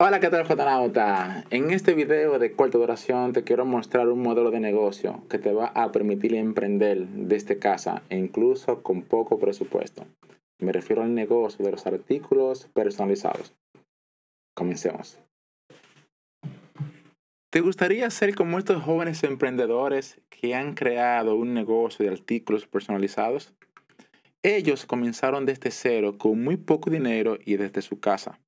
Hola, ¿qué tal, Jotanauta? En este video de corta duración te quiero mostrar un modelo de negocio que te va a permitir emprender desde casa e incluso con poco presupuesto. Me refiero al negocio de los artículos personalizados. Comencemos. ¿Te gustaría ser como estos jóvenes emprendedores que han creado un negocio de artículos personalizados? Ellos comenzaron desde cero con muy poco dinero y desde su casa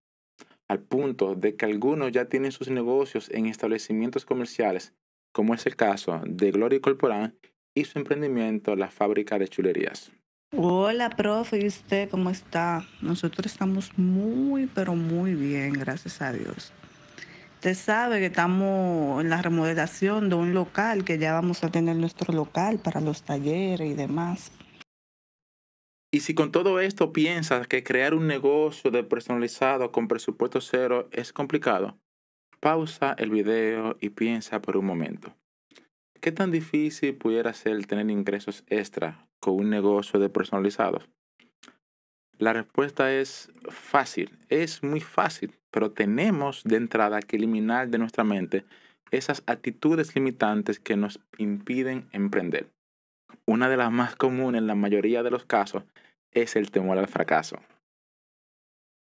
al punto de que algunos ya tienen sus negocios en establecimientos comerciales, como es el caso de Gloria Corporán y su emprendimiento, la fábrica de chulerías. Hola, profe, ¿y usted cómo está? Nosotros estamos muy, pero muy bien, gracias a Dios. Usted sabe que estamos en la remodelación de un local, que ya vamos a tener nuestro local para los talleres y demás. Y si con todo esto piensas que crear un negocio de personalizado con presupuesto cero es complicado, pausa el video y piensa por un momento. ¿Qué tan difícil pudiera ser tener ingresos extra con un negocio de personalizados? La respuesta es fácil, es muy fácil, pero tenemos de entrada que eliminar de nuestra mente esas actitudes limitantes que nos impiden emprender. Una de las más comunes en la mayoría de los casos es el temor al fracaso.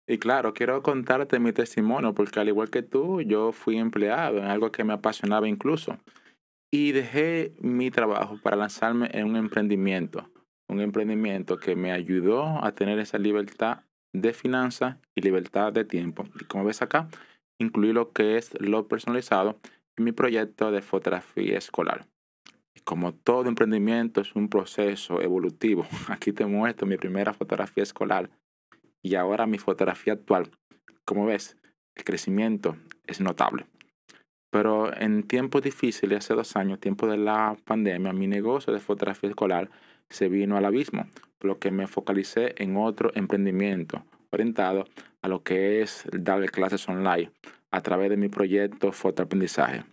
Y claro, quiero contarte mi testimonio porque al igual que tú, yo fui empleado en algo que me apasionaba incluso. Y dejé mi trabajo para lanzarme en un emprendimiento. Un emprendimiento que me ayudó a tener esa libertad de finanzas y libertad de tiempo. Y como ves acá, incluí lo que es lo personalizado en mi proyecto de fotografía escolar como todo emprendimiento es un proceso evolutivo. Aquí te muestro mi primera fotografía escolar y ahora mi fotografía actual. Como ves, el crecimiento es notable. Pero en tiempos difíciles, hace dos años, tiempo de la pandemia, mi negocio de fotografía escolar se vino al abismo, por lo que me focalicé en otro emprendimiento orientado a lo que es dar clases online a través de mi proyecto Fotoaprendizaje.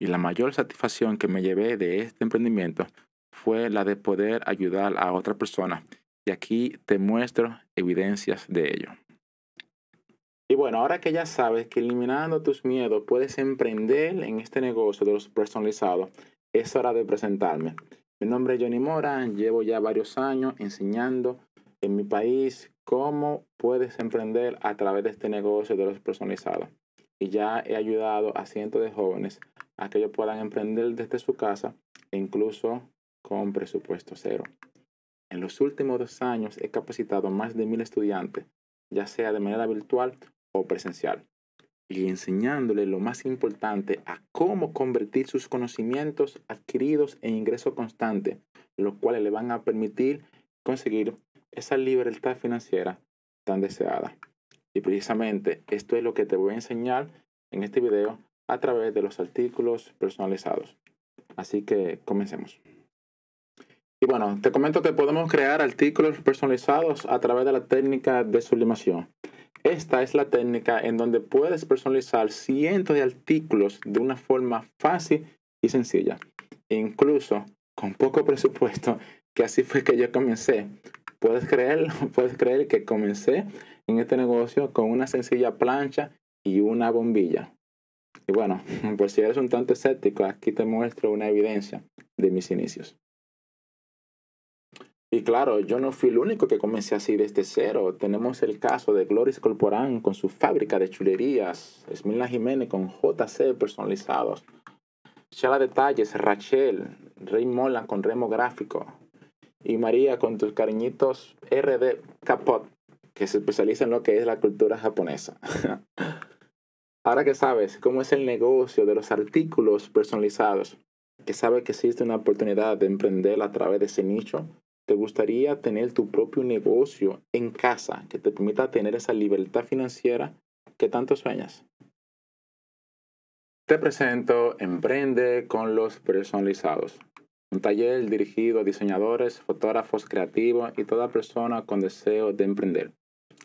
Y la mayor satisfacción que me llevé de este emprendimiento fue la de poder ayudar a otra persona. Y aquí te muestro evidencias de ello. Y bueno, ahora que ya sabes que eliminando tus miedos puedes emprender en este negocio de los personalizados, es hora de presentarme. Mi nombre es Johnny Mora, llevo ya varios años enseñando en mi país cómo puedes emprender a través de este negocio de los personalizados. Y ya he ayudado a cientos de jóvenes a que ellos puedan emprender desde su casa e incluso con presupuesto cero. En los últimos dos años he capacitado a más de mil estudiantes, ya sea de manera virtual o presencial, y enseñándoles lo más importante a cómo convertir sus conocimientos adquiridos en ingreso constante, los cuales le van a permitir conseguir esa libertad financiera tan deseada. Y precisamente esto es lo que te voy a enseñar en este video a través de los artículos personalizados. Así que comencemos. Y bueno, te comento que podemos crear artículos personalizados a través de la técnica de sublimación. Esta es la técnica en donde puedes personalizar cientos de artículos de una forma fácil y sencilla. incluso con poco presupuesto, que así fue que yo comencé. Puedes creer, puedes creer que comencé en este negocio con una sencilla plancha y una bombilla. Y bueno, por si eres un tanto escéptico, aquí te muestro una evidencia de mis inicios. Y claro, yo no fui el único que comencé así desde cero. Tenemos el caso de Gloris Corporán con su fábrica de chulerías, Esmila Jiménez con JC personalizados, Chala Detalles, Rachel, Rey Mola con Remo Gráfico y María con tus cariñitos RD Capot, que se especializa en lo que es la cultura japonesa. Ahora que sabes cómo es el negocio de los artículos personalizados, que sabes que existe una oportunidad de emprender a través de ese nicho, ¿te gustaría tener tu propio negocio en casa que te permita tener esa libertad financiera que tanto sueñas? Te presento Emprende con los personalizados, un taller dirigido a diseñadores, fotógrafos creativos y toda persona con deseo de emprender.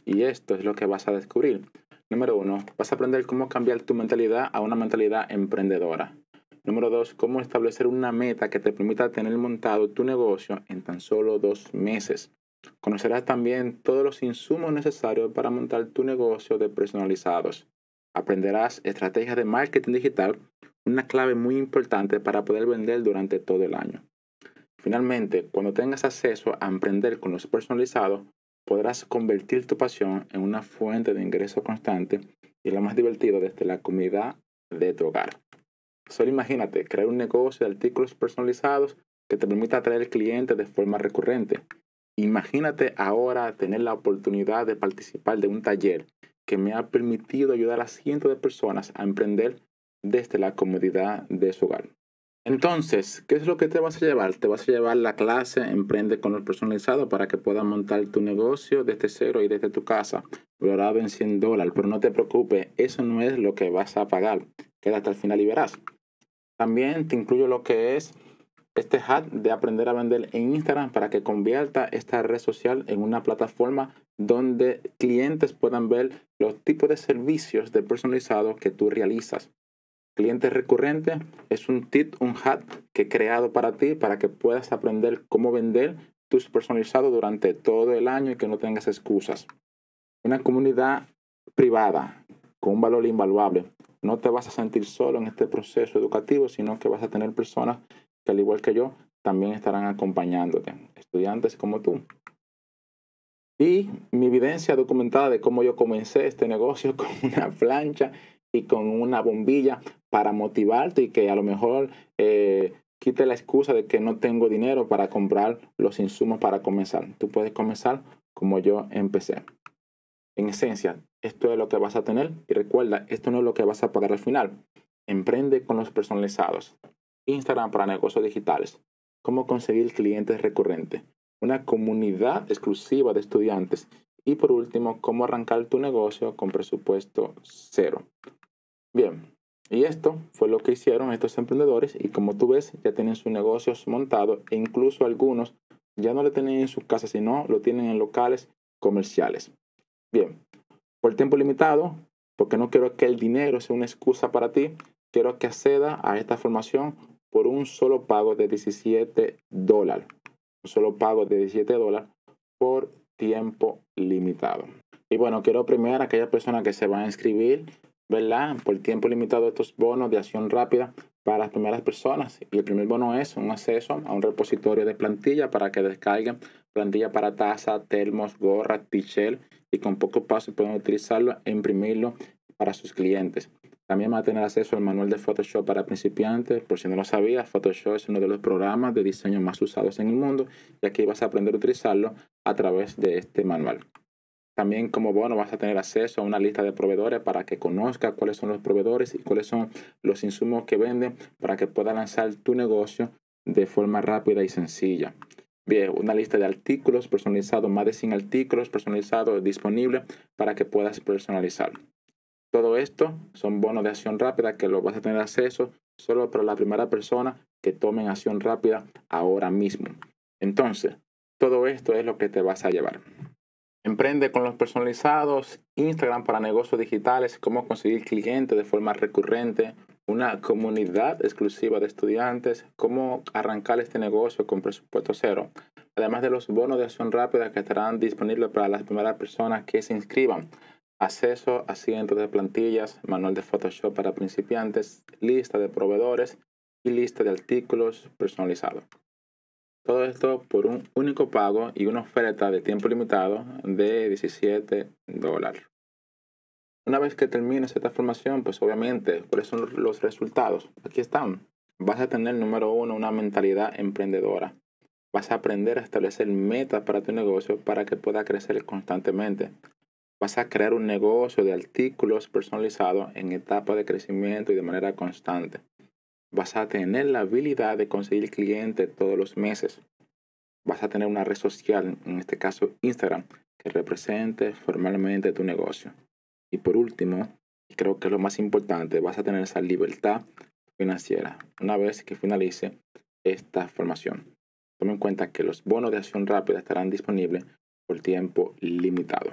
Y esto es lo que vas a descubrir Número uno, vas a aprender cómo cambiar tu mentalidad a una mentalidad emprendedora. Número dos, cómo establecer una meta que te permita tener montado tu negocio en tan solo dos meses. Conocerás también todos los insumos necesarios para montar tu negocio de personalizados. Aprenderás estrategias de marketing digital, una clave muy importante para poder vender durante todo el año. Finalmente, cuando tengas acceso a emprender con los personalizados, podrás convertir tu pasión en una fuente de ingreso constante y lo más divertido desde la comunidad de tu hogar. Solo imagínate crear un negocio de artículos personalizados que te permita atraer clientes de forma recurrente. Imagínate ahora tener la oportunidad de participar de un taller que me ha permitido ayudar a cientos de personas a emprender desde la comodidad de su hogar. Entonces, ¿qué es lo que te vas a llevar? Te vas a llevar la clase Emprende con lo personalizado para que puedas montar tu negocio desde cero y desde tu casa, valorado en 100 dólares. Pero no te preocupes, eso no es lo que vas a pagar. Quédate al final y verás. También te incluyo lo que es este hack de aprender a vender en Instagram para que convierta esta red social en una plataforma donde clientes puedan ver los tipos de servicios de personalizado que tú realizas. Cliente recurrente es un tip, un hack que he creado para ti para que puedas aprender cómo vender tus personalizados durante todo el año y que no tengas excusas. Una comunidad privada con un valor invaluable. No te vas a sentir solo en este proceso educativo, sino que vas a tener personas que al igual que yo, también estarán acompañándote, estudiantes como tú. Y mi evidencia documentada de cómo yo comencé este negocio con una plancha y con una bombilla para motivarte y que a lo mejor eh, quite la excusa de que no tengo dinero para comprar los insumos para comenzar. Tú puedes comenzar como yo empecé. En esencia, esto es lo que vas a tener y recuerda, esto no es lo que vas a pagar al final. Emprende con los personalizados. Instagram para negocios digitales, cómo conseguir clientes recurrentes, una comunidad exclusiva de estudiantes y por último, cómo arrancar tu negocio con presupuesto cero. Bien, y esto fue lo que hicieron estos emprendedores y como tú ves ya tienen sus negocios montados e incluso algunos ya no lo tienen en sus casas, sino lo tienen en locales comerciales. Bien, por tiempo limitado, porque no quiero que el dinero sea una excusa para ti, quiero que acceda a esta formación por un solo pago de 17 dólares. Un solo pago de 17 dólares por tiempo limitado. Y bueno, quiero premiar a aquellas personas que se van a inscribir, ¿verdad? Por tiempo limitado estos bonos de acción rápida para las primeras personas. Y el primer bono es un acceso a un repositorio de plantilla para que descarguen plantilla para taza, termos, gorra, t-shirt y con poco paso pueden utilizarlo e imprimirlo para sus clientes. También va a tener acceso al manual de Photoshop para principiantes. Por si no lo sabías, Photoshop es uno de los programas de diseño más usados en el mundo y aquí vas a aprender a utilizarlo a través de este manual. También como bono vas a tener acceso a una lista de proveedores para que conozcas cuáles son los proveedores y cuáles son los insumos que venden para que puedas lanzar tu negocio de forma rápida y sencilla. Bien, una lista de artículos personalizados, más de 100 artículos personalizados disponibles para que puedas personalizar. Todo esto son bonos de acción rápida que lo vas a tener acceso solo para la primera persona que tomen acción rápida ahora mismo. Entonces, todo esto es lo que te vas a llevar. Emprende con los personalizados, Instagram para negocios digitales, cómo conseguir clientes de forma recurrente, una comunidad exclusiva de estudiantes, cómo arrancar este negocio con presupuesto cero, además de los bonos de acción rápida que estarán disponibles para las primeras personas que se inscriban acceso a cientos de plantillas, manual de Photoshop para principiantes, lista de proveedores y lista de artículos personalizados. Todo esto por un único pago y una oferta de tiempo limitado de 17 dólares. Una vez que termines esta formación, pues obviamente, ¿cuáles son los resultados? Aquí están. Vas a tener, número uno, una mentalidad emprendedora. Vas a aprender a establecer metas para tu negocio para que pueda crecer constantemente. Vas a crear un negocio de artículos personalizados en etapa de crecimiento y de manera constante. Vas a tener la habilidad de conseguir clientes todos los meses. Vas a tener una red social, en este caso Instagram, que represente formalmente tu negocio. Y por último, y creo que es lo más importante, vas a tener esa libertad financiera una vez que finalice esta formación. Toma en cuenta que los bonos de acción rápida estarán disponibles por tiempo limitado.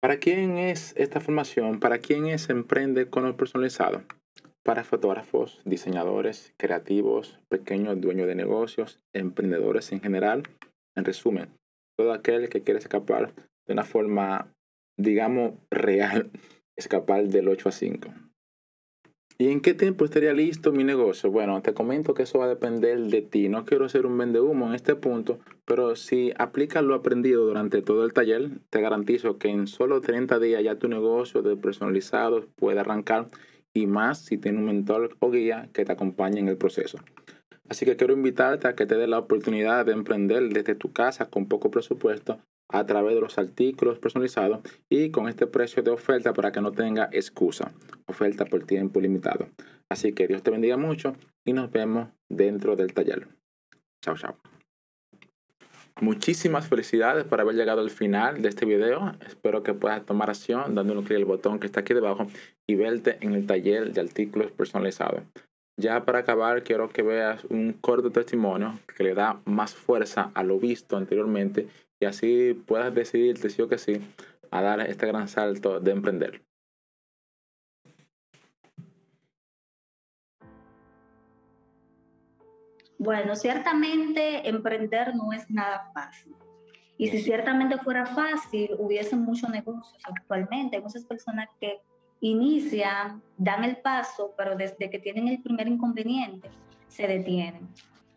¿Para quién es esta formación? ¿Para quién es Emprende con personalizado? Para fotógrafos, diseñadores, creativos, pequeños dueños de negocios, emprendedores en general. En resumen, todo aquel que quiere escapar de una forma, digamos, real escapar del 8 a 5. ¿Y en qué tiempo estaría listo mi negocio? Bueno, te comento que eso va a depender de ti. No quiero ser un vende humo en este punto, pero si aplicas lo aprendido durante todo el taller, te garantizo que en solo 30 días ya tu negocio de personalizado puede arrancar y más si tienes un mentor o guía que te acompañe en el proceso. Así que quiero invitarte a que te dé la oportunidad de emprender desde tu casa con poco presupuesto a través de los artículos personalizados y con este precio de oferta para que no tenga excusa. Oferta por tiempo limitado. Así que Dios te bendiga mucho y nos vemos dentro del taller. Chao, chao. Muchísimas felicidades por haber llegado al final de este video. Espero que puedas tomar acción dándole clic al botón que está aquí debajo y verte en el taller de artículos personalizados. Ya para acabar, quiero que veas un corto testimonio que le da más fuerza a lo visto anteriormente y así puedas decidirte sí o que sí a dar este gran salto de emprender. Bueno, ciertamente emprender no es nada fácil. Y si ciertamente fuera fácil, hubiese muchos negocios actualmente. Hay muchas personas que inician, dan el paso, pero desde que tienen el primer inconveniente, se detienen.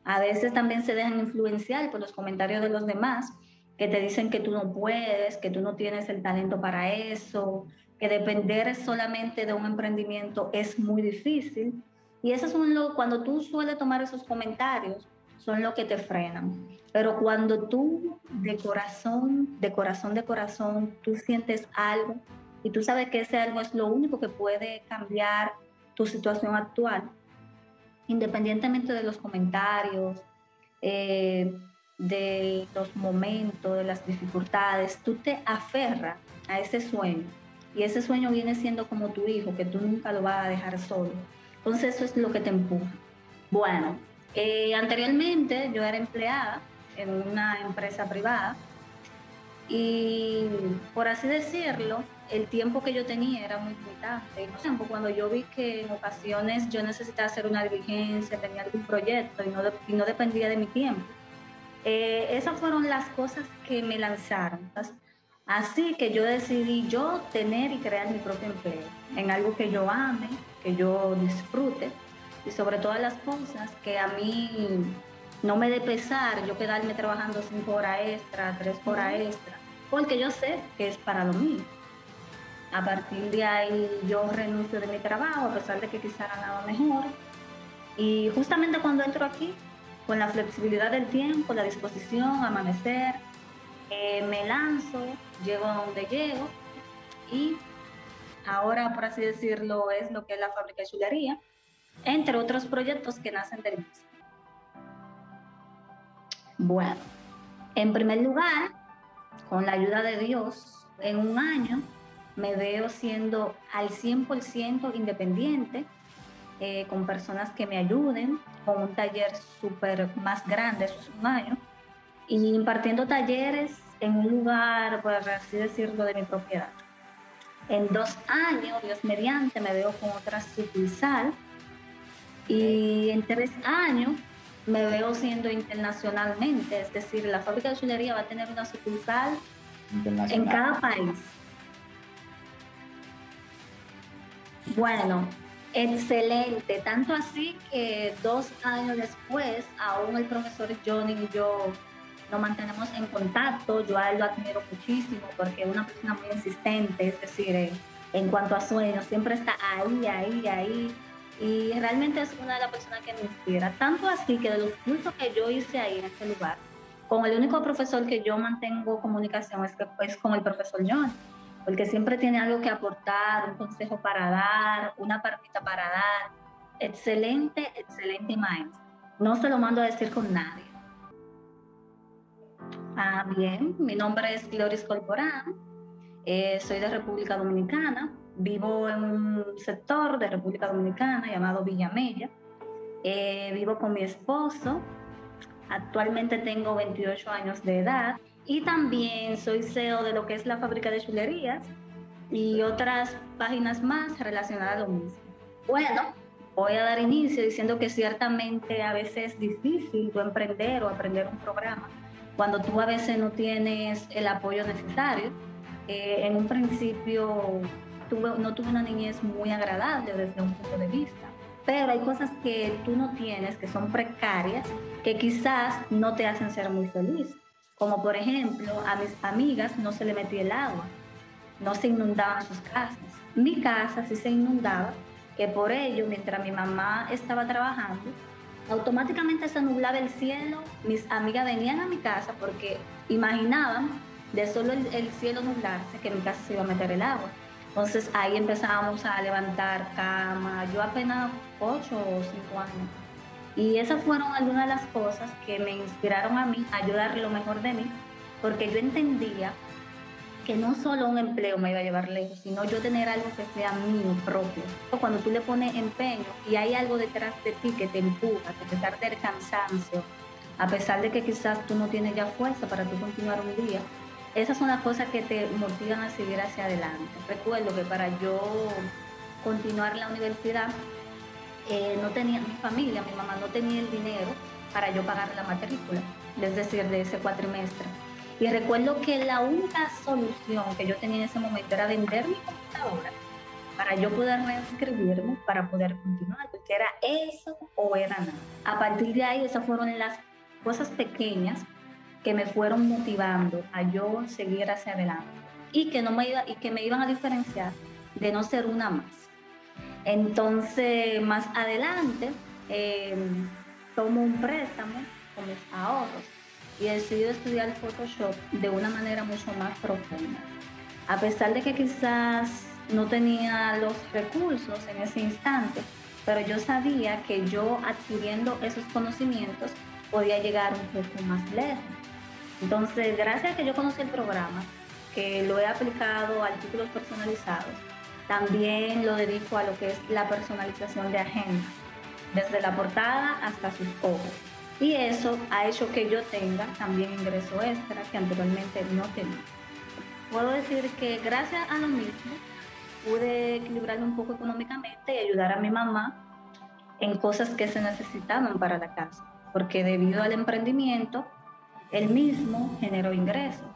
A veces también se dejan influenciar por los comentarios de los demás que te dicen que tú no puedes, que tú no tienes el talento para eso, que depender solamente de un emprendimiento es muy difícil. Y eso es lo, cuando tú sueles tomar esos comentarios, son lo que te frenan. Pero cuando tú de corazón, de corazón, de corazón, tú sientes algo y tú sabes que ese algo es lo único que puede cambiar tu situación actual, independientemente de los comentarios, eh, de los momentos, de las dificultades, tú te aferras a ese sueño y ese sueño viene siendo como tu hijo, que tú nunca lo vas a dejar solo. Entonces eso es lo que te empuja. Bueno, eh, anteriormente yo era empleada en una empresa privada y por así decirlo, el tiempo que yo tenía era muy limitante. Y cuando yo vi que en ocasiones yo necesitaba hacer una diligencia, tenía algún proyecto y no, y no dependía de mi tiempo, eh, esas fueron las cosas que me lanzaron. Así que yo decidí yo tener y crear mi propio empleo en algo que yo ame, que yo disfrute y sobre todas las cosas que a mí no me dé pesar yo quedarme trabajando cinco horas extra, tres horas extra, porque yo sé que es para lo mío. A partir de ahí yo renuncio de mi trabajo, a pesar de que quizá ganaba mejor. Y justamente cuando entro aquí, con la flexibilidad del tiempo, la disposición, amanecer, eh, me lanzo, llego a donde llego y ahora, por así decirlo, es lo que es la fábrica de chulería, entre otros proyectos que nacen del mismo. Bueno, en primer lugar, con la ayuda de Dios, en un año me veo siendo al 100% independiente, eh, con personas que me ayuden, con un taller súper más grande, eso es un año, y impartiendo talleres en un lugar, por así decirlo, de mi propiedad. En dos años, Dios mediante, me veo con otra sucursal y en tres años me veo siendo internacionalmente, es decir, la fábrica de chulería va a tener una sucursal en cada país. Bueno, excelente, tanto así que dos años después, aún el profesor Johnny y yo nos mantenemos en contacto, yo a él lo admiro muchísimo porque es una persona muy insistente, es decir, en, cuanto a sueños, siempre está ahí, ahí, ahí, y realmente es una de las personas que me inspira, tanto así que de los cursos que yo hice ahí en ese lugar, con el único profesor que yo mantengo comunicación es, que, es con el profesor John porque siempre tiene algo que aportar, un consejo para dar, una partita para dar. Excelente, excelente maestro. No se lo mando a decir con nadie. Ah, bien, mi nombre es Gloris Corporán, eh, soy de República Dominicana, vivo en un sector de República Dominicana llamado Villamella. Eh, vivo con mi esposo, actualmente tengo 28 años de edad. Y también soy CEO de lo que es la fábrica de chulerías y otras páginas más relacionadas a lo mismo. Bueno, voy a dar inicio diciendo que ciertamente a veces es difícil emprender o aprender un programa cuando tú a veces no tienes el apoyo necesario. Eh, en un principio tuve, no tuve una niñez muy agradable desde un punto de vista. Pero hay cosas que tú no tienes, que son precarias, que quizás no te hacen ser muy feliz. Como por ejemplo, a mis amigas no se le metía el agua, no se inundaban sus casas. Mi casa sí se inundaba, que por ello, mientras mi mamá estaba trabajando, automáticamente se nublaba el cielo, mis amigas venían a mi casa porque imaginaban de solo el, cielo nublarse que en mi casa se iba a meter el agua. Entonces ahí empezábamos a levantar cama, yo apenas 8 o 5 años. Y esas fueron algunas de las cosas que me inspiraron a mí a ayudar lo mejor de mí, porque yo entendía que no solo un empleo me iba a llevar lejos, sino yo tener algo que sea mío propio. Cuando tú le pones empeño y hay algo detrás de ti que te empuja, a pesar del cansancio, a pesar de que quizás tú no tienes ya fuerza para tú continuar un día, esas son las cosas que te motivan a seguir hacia adelante. Recuerdo que para yo continuar la universidad, eh, no tenía mi familia, mi mamá no tenía el dinero para yo pagar la matrícula, es decir, de ese cuatrimestre. Y recuerdo que la única solución que yo tenía en ese momento era vender mi computadora para yo poder reinscribirme, para poder continuar, porque era eso o era nada. A partir de ahí, esas fueron las cosas pequeñas que me fueron motivando a yo seguir hacia adelante y que, no me, iba, y que me iban a diferenciar de no ser una más. Entonces, más adelante, em, tomo un préstamo con mis ahorros y decido estudiar Photoshop de una manera mucho más profunda. A pesar de que quizás no tenía los recursos en ese instante, pero yo sabía que yo adquiriendo esos conocimientos podía llegar un poco más lejos. Entonces, gracias a que yo conocí el programa, que lo he aplicado a artículos personalizados, también lo dedico a lo que es la personalización de agenda, desde la portada hasta sus ojos. Y eso ha hecho que yo tenga también ingreso extra que anteriormente no tenía. Puedo decir que gracias a lo mismo pude equilibrarme un poco económicamente y ayudar a mi mamá en cosas que se necesitaban para la casa, porque debido al emprendimiento, él mismo generó ingresos.